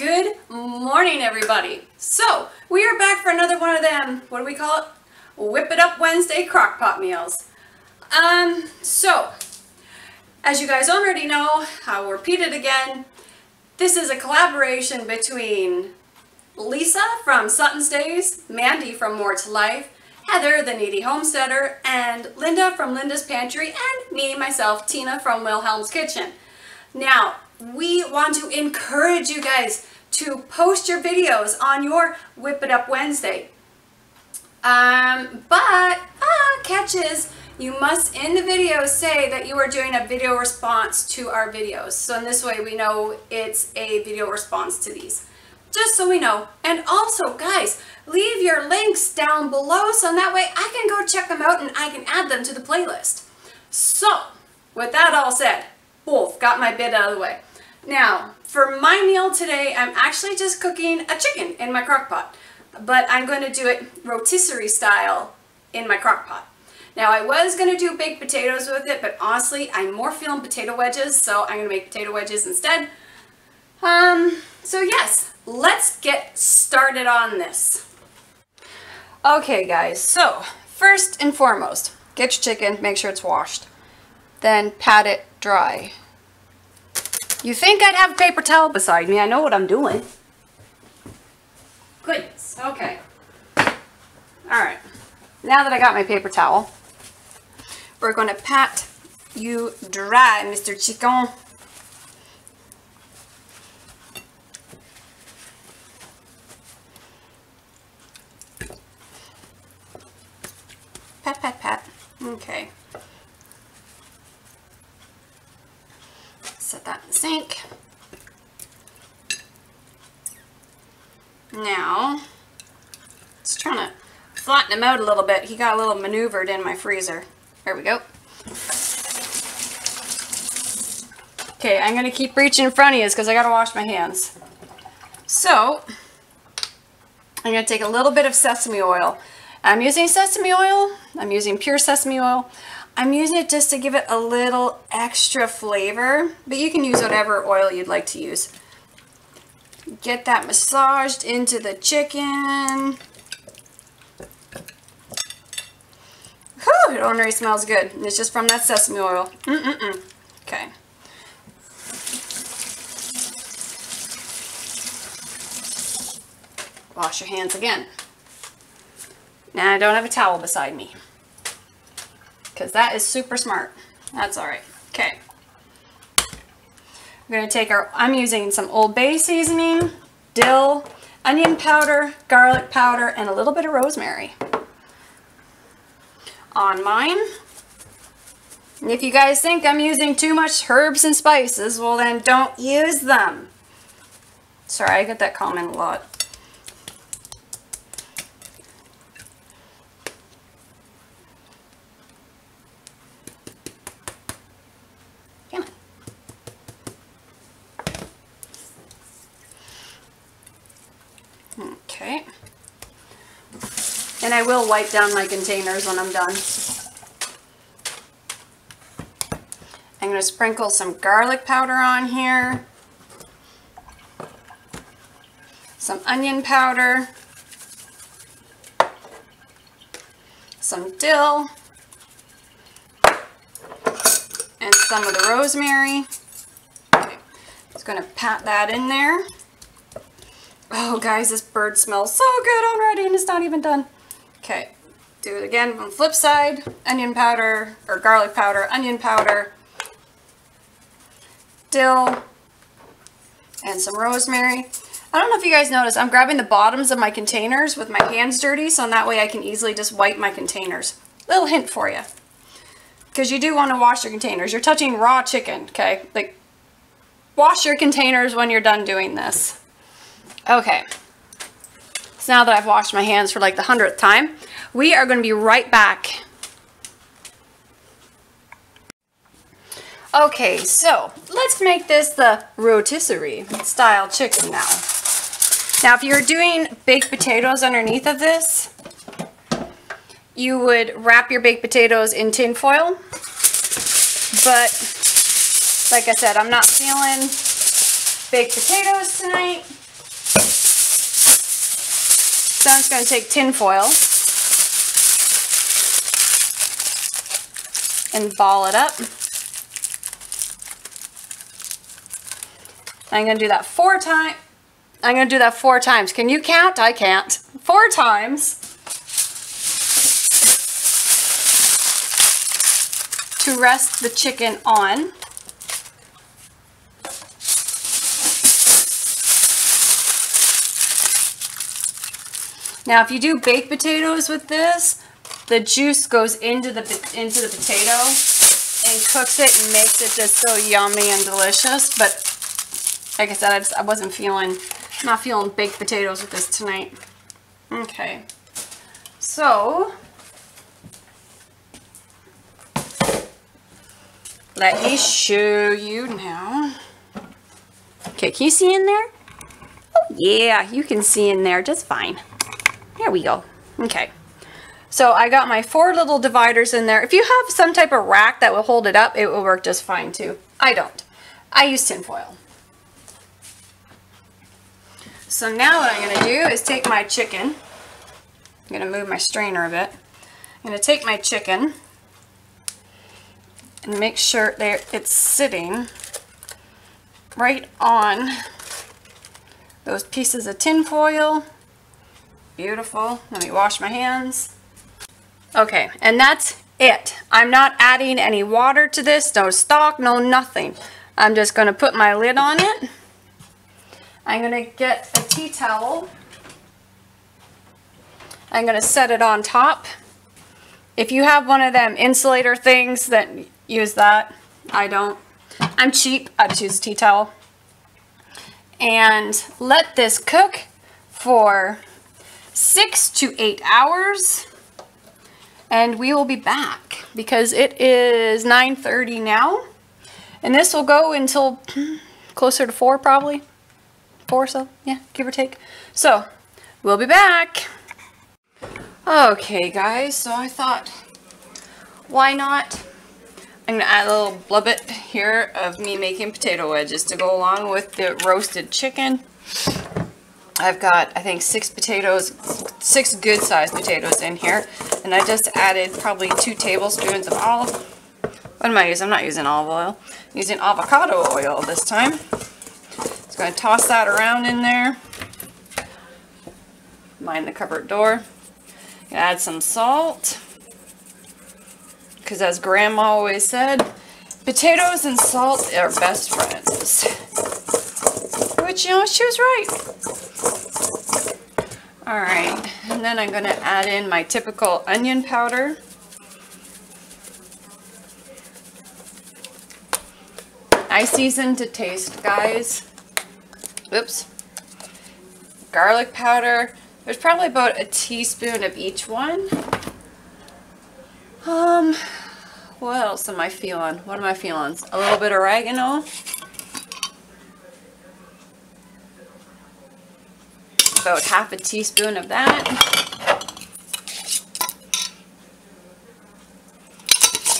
Good morning, everybody. So, we are back for another one of them, what do we call it? Whip It Up Wednesday crockpot meals. Um, so, as you guys already know, I'll repeat it again, this is a collaboration between Lisa from Sutton's Daze, Mandy from More to Life, Heather, the Kneady Homesteader, and Linda from Linda's Pantry, and me, myself, Tina from Wilhelm's Kitchen. Now, we want to encourage you guys to post your videos on your Whip It Up Wednesday. Um, but, ah, catches, you must in the video say that you are doing a video response to our videos. So in this way we know it's a video response to these. Just so we know. And also, guys, leave your links down below so that way I can go check them out and I can add them to the playlist. So, with that all said, both got my bit out of the way. Now, for my meal today, I'm actually just cooking a chicken in my crock pot, but I'm going to do it rotisserie style in my crock pot. Now, I was going to do baked potatoes with it, but honestly, I'm more feeling potato wedges, so I'm going to make potato wedges instead. Um, so yes, let's get started on this. Okay, guys, so first and foremost, get your chicken, make sure it's washed. Then pat it dry. You think I'd have a paper towel beside me? I know what I'm doing. Goodness, okay. Alright, now that I got my paper towel, we're going to pat you dry, Mr. Chicken. Pat, pat, pat. Okay. Set that in the sink. Now, just trying to flatten him out a little bit. He got a little maneuvered in my freezer. There we go. Okay, I'm going to keep reaching in front of you because I got to wash my hands. So, I'm going to take a little bit of sesame oil. I'm using sesame oil. I'm using pure sesame oil. I'm using it just to give it a little extra flavor, but you can use whatever oil you'd like to use. Get that massaged into the chicken. Whew, it already smells good. It's just from that sesame oil. Mm-mm-mm. Okay. Wash your hands again. Now I don't have a towel beside me. Because that is super smart. That's alright. Okay. We're going to take our, I'm using some Old Bay seasoning, dill, onion powder, garlic powder, and a little bit of rosemary on mine. And if you guys think I'm using too much herbs and spices, well then don't use them. Sorry, I get that comment a lot. Okay. And I will wipe down my containers when I'm done. I'm going to sprinkle some garlic powder on here. Some onion powder. Some dill. And some of the rosemary. Okay. Just going to pat that in there. Oh, guys, this bird smells so good already, and it's not even done. Okay, do it again on the flip side. Onion powder, or garlic powder, onion powder, dill, and some rosemary. I don't know if you guys noticed, I'm grabbing the bottoms of my containers with my hands dirty, so that way I can easily just wipe my containers. Little hint for you. Because you do want to wash your containers. You're touching raw chicken, okay? Like, wash your containers when you're done doing this. Okay, so now that I've washed my hands for like the hundredth time, we are going to be right back. Okay, so let's make this the rotisserie style chicken now. Now, if you're doing baked potatoes underneath of this, you would wrap your baked potatoes in tin foil. But, like I said, I'm not feeling baked potatoes tonight. So I'm just going to take tin foil and ball it up. I'm going to do that four times. I'm going to do that four times. Can you count? I can't. Four times. To rest the chicken on. Now, if you do baked potatoes with this, the juice goes into the into the potato and cooks it and makes it just so yummy and delicious. But like I said, I, just, I wasn't feeling, not feeling baked potatoes with this tonight. Okay, so let me show you now. Okay, can you see in there? Oh yeah, you can see in there just fine. There we go. Okay. So I got my four little dividers in there. If you have some type of rack that will hold it up, it will work just fine too. I don't. I use tin foil. So now what I'm going to do is take my chicken. I'm going to move my strainer a bit. I'm going to take my chicken and make sure it's sitting right on those pieces of tin foil Beautiful. Let me wash my hands. Okay, and that's it. I'm not adding any water to this, no stock, no nothing. I'm just going to put my lid on it. I'm going to get a tea towel. I'm going to set it on top. If you have one of them insulator things, then use that. I don't. I'm cheap. I choose tea towel. And let this cook for six to eight hours and we will be back because it is 9.30 now and this will go until closer to 4 probably. 4 so yeah give or take. So we'll be back. Okay guys so I thought why not? I'm gonna add a little blubbit here of me making potato wedges to go along with the roasted chicken I've got, I think, six potatoes, six good sized potatoes in here. And I just added probably two tablespoons of olive. What am I using? I'm not using olive oil. I'm using avocado oil this time. Just going to toss that around in there. Mind the cupboard door. Add some salt. Because as Grandma always said, potatoes and salt are best friends. Which, you know, she was right. Alright, and then I'm to add in my typical onion powder. I season to taste, guys. Oops. Garlic powder. There's probably about a teaspoon of each one. Um, what else am I feeling? What am I feeling? A little bit of oregano. About half a teaspoon of that.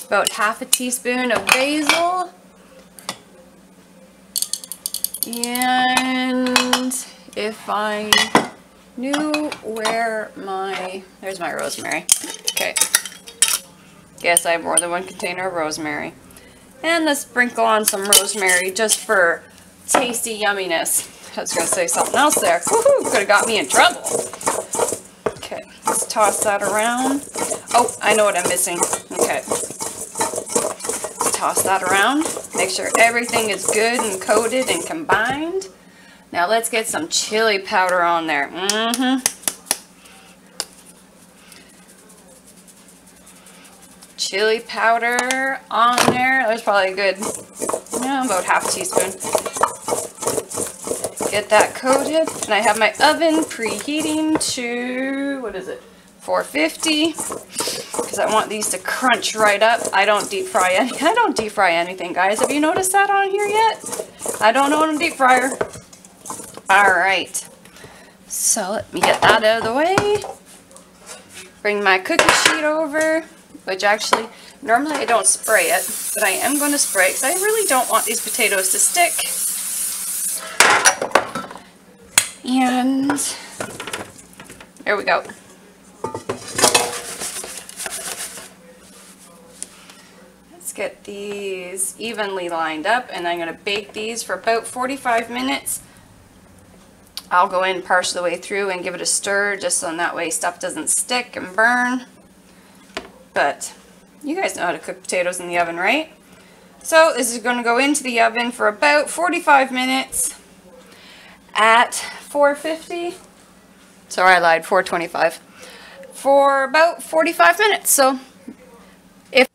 About half a teaspoon of basil. And if I knew where my, there's my rosemary. Okay. Guess I have more than one container of rosemary. And let's sprinkle on some rosemary just for tasty yumminess. I was going to say something else there. Woohoo! Could have got me in trouble. Okay, let's toss that around. Oh, I know what I'm missing. Okay. Let's toss that around. Make sure everything is good and coated and combined. Now let's get some chili powder on there. Mm-hmm. Chili powder on there. There's probably a good, yeah, about half teaspoon. Get that coated. And I have my oven preheating to, what is it, 450. Because I want these to crunch right up. I don't deep fry any, I don't deep fry anything, guys. Have you noticed that on here yet? I don't own a deep fryer. Alright. So let me get that out of the way. Bring my cookie sheet over, which actually, normally I don't spray it, but I am going to spray it because I really don't want these potatoes to stick. And there we go. Let's get these evenly lined up and I'm going to bake these for about 45 minutes. I'll go in part of the way through and give it a stir just so that way stuff doesn't stick and burn. But you guys know how to cook potatoes in the oven, right? So this is going to go into the oven for about 45 minutes at 450. Sorry, I lied, 425. For about 45 minutes. So if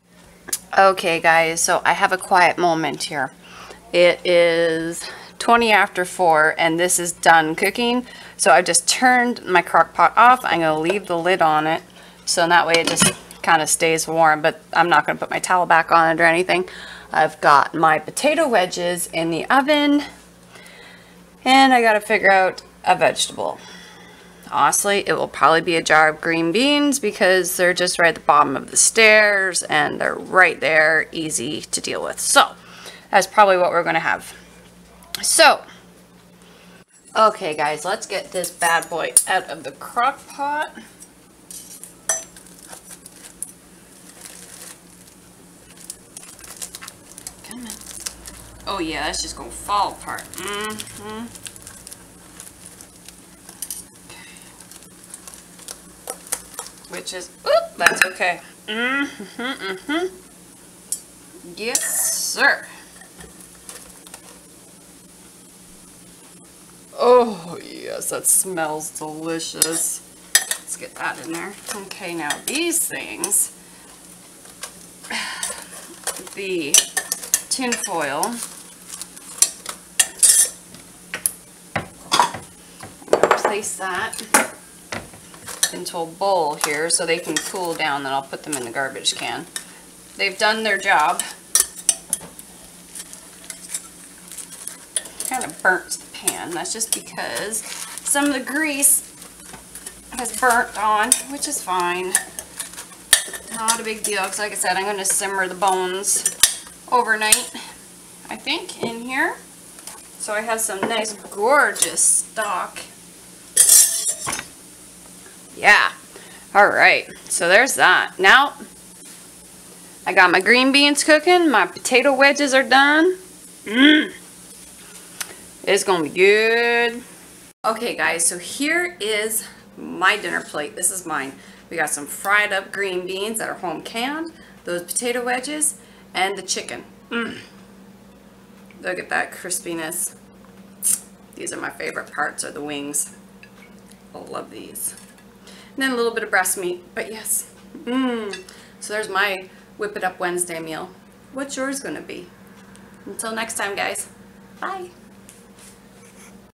Okay guys, so I have a quiet moment here. It is 20 after 4 and this is done cooking. So I've just turned my crock pot off. I'm going to leave the lid on it. So that way it just kind of stays warm, but I'm not going to put my towel back on it or anything. I've got my potato wedges in the oven and I got to figure out a vegetable. Honestly, it will probably be a jar of green beans because they're just right at the bottom of the stairs and they're right there, easy to deal with. So, that's probably what we're to have. So, okay guys, let's get this bad boy out of the crock pot. Oh yeah, that's just to fall apart. Mm-hmm. Which is, oop, that's okay. Mm-hmm, mm-hmm. Yes, sir. Oh, yes, that smells delicious. Let's get that in there. Okay, now these things, the tin foil, place that into a bowl here so they can cool down, then I'll put them in the garbage can. They've done their job. Kind of burnt the pan. That's just because some of the grease has burnt on, which is fine. Not a big deal, because like I said, I'm going to simmer the bones overnight, I think, in here. So I have some nice, gorgeous stock. Yeah. All right. So there's that. Now, I got my green beans cooking. My potato wedges are done. Mmm. It's going to be good. Okay, guys. So here is my dinner plate. This is mine. We got some fried up green beans that are home canned. Those potato wedges. And the chicken. Mmm. Look at that crispiness. These are my favorite parts, are the wings. I love these. And then a little bit of breast meat, but yes. Mmm. So there's my Whip It Up Wednesday meal. What's yours going to be? Until next time, guys. Bye.